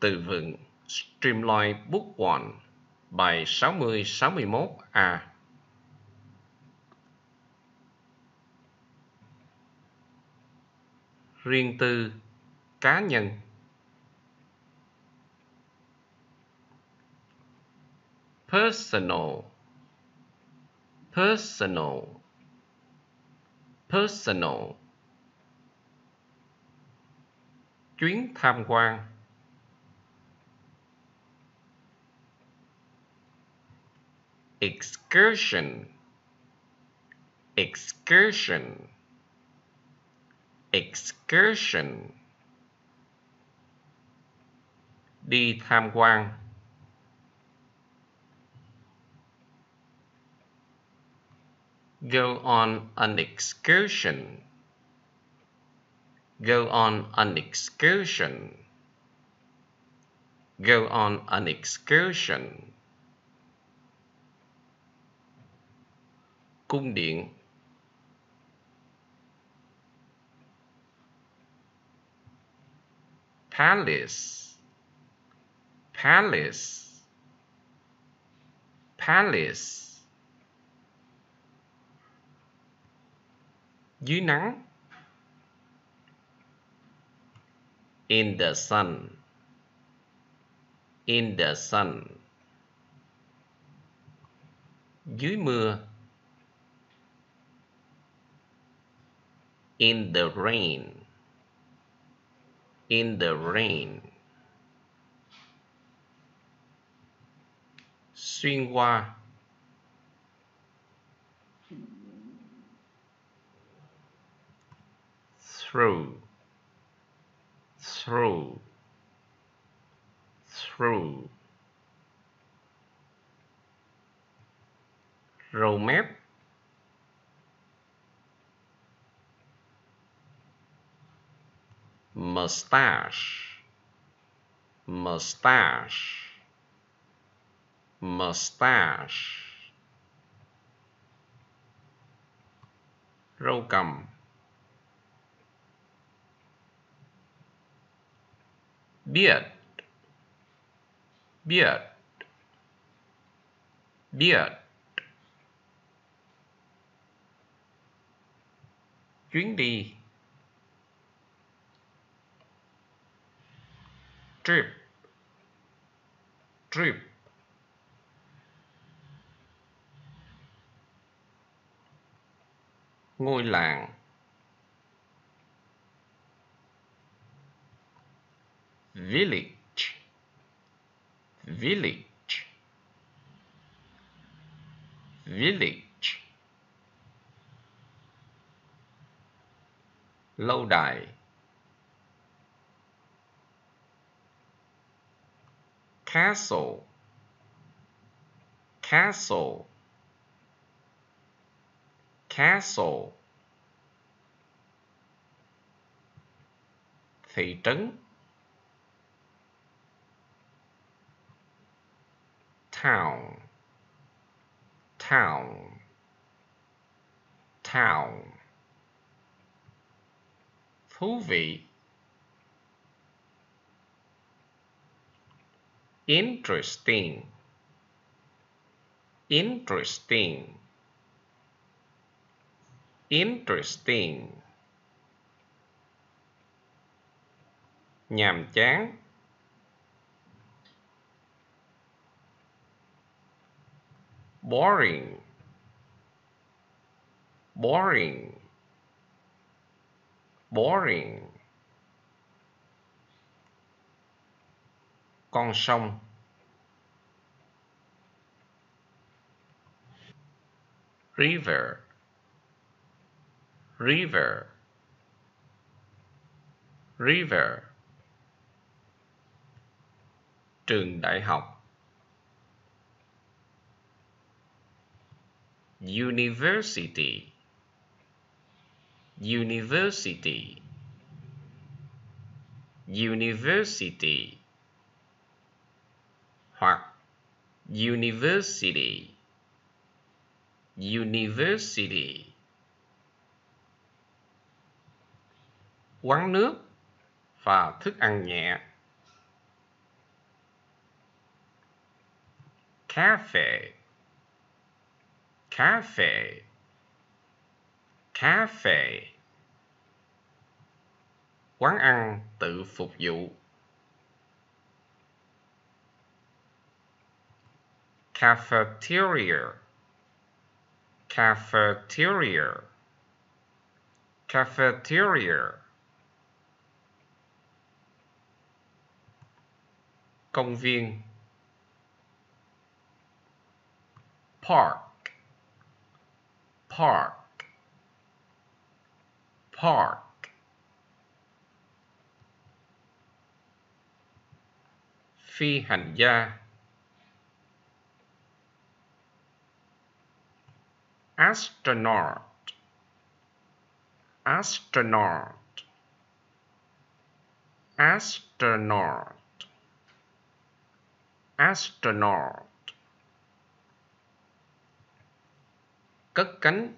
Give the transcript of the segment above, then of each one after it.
từ vựng Streamline Book 1, bài 60-61A Riêng tư cá nhân. Personal. Personal. Personal. Chuyến tham quan. Excursion. Excursion. Excursion. Đi tham quan. Go on an excursion. Go on an excursion. Go on an excursion cung điện. Palace. Palace. Palace. Dưới nắng. In the sun. In the sun. Dưới mưa. In the rain. In the rain. Xuyên qua through through through râu mustache. Mustache. Mustache. Râu cầm beard. Beard. Beard. Chuyến đi trip. Trip. Ngôi làng. Village. Village. Village. Lâu đài. Castle. Castle. Castle. Thị trấn. Town. Town. Town. Thú vị. Interesting. Interesting. Interesting. Nhàm chán. Boring. Boring. Boring. Con sông. River. River. River. Trường đại học. University. University. University. Hoặc. University university. Quán nước và thức ăn nhẹ. Cafe. Cafe. Cafe. Quán ăn tự phục vụ. Cafeteria. Cafeteria. Cafeteria. Công viên. Park. Park. Park. Phi hành gia astronaut. Astronaut. Astronaut. Astronaut. Cất cánh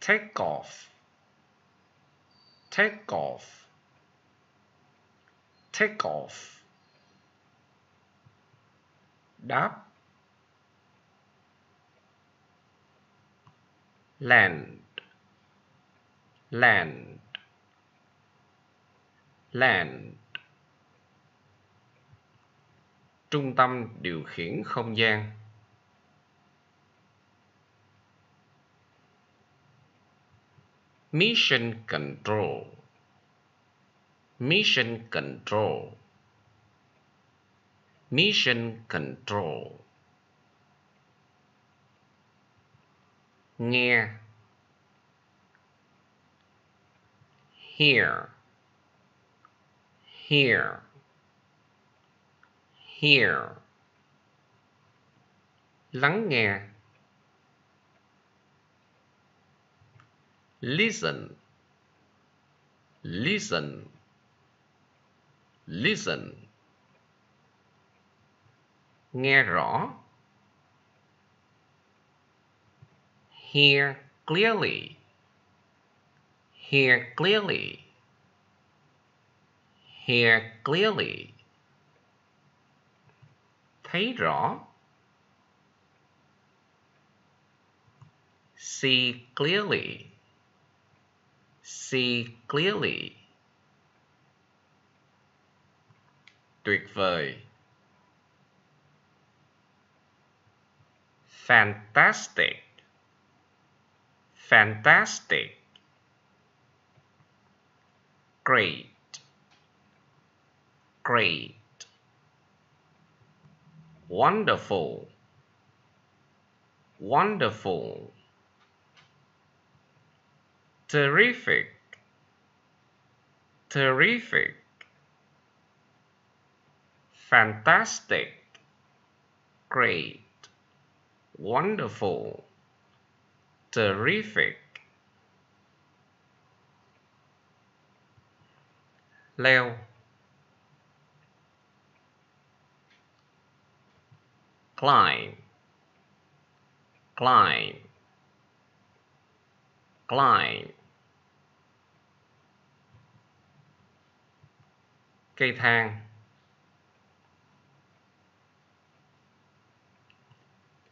take off. Take off. Take off. Đáp land. Land. Land. Trung tâm điều khiển không gian. Mission control. Mission control. Mission control. Nghe hear hear hear lắng nghe. Listen. Listen. Listen. Nghe rõ hear clearly. Hear clearly. Hear clearly. Thấy rõ see clearly. See clearly. Tuyệt vời fantastic fantastic. Great. Great. Wonderful. Wonderful. Terrific. Terrific. Fantastic. Great. Wonderful terrific. Leo. Climb. Climb. Climb. Cây thang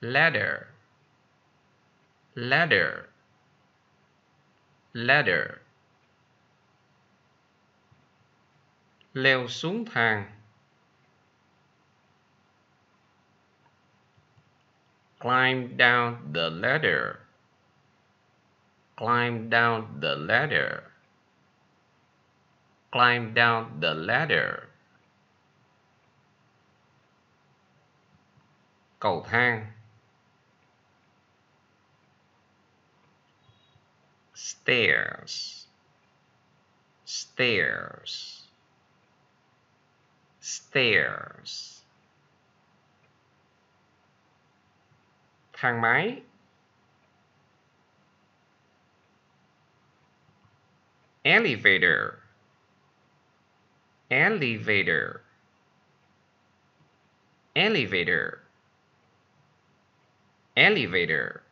ladder ladder. Ladder. Leo xuống thang. Climb down the ladder. Climb down the ladder. Climb down the ladder. Cầu thang stairs. Stairs. Stairs. Thang máy elevator. Elevator. Elevator. Elevator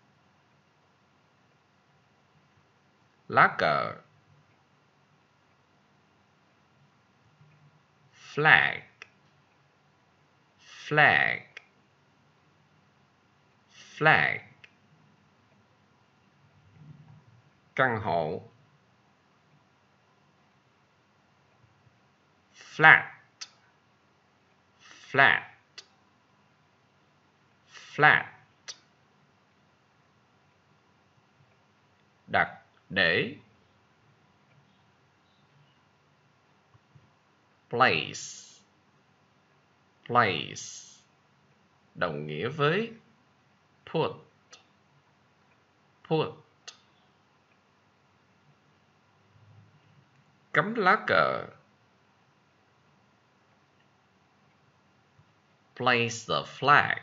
lá flag. Flag. Flag. Căn hộ flat. Flat. Flat. Đặt để place place, đồng nghĩa với put put. Cắm lá cờ. Place the flag,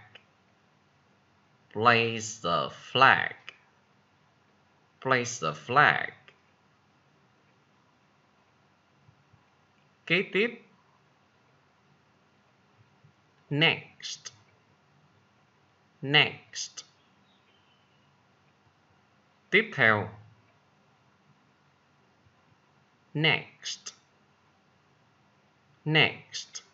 place the flag. Place the flag. Kế tiếp next. Next. Tiếp theo next. Next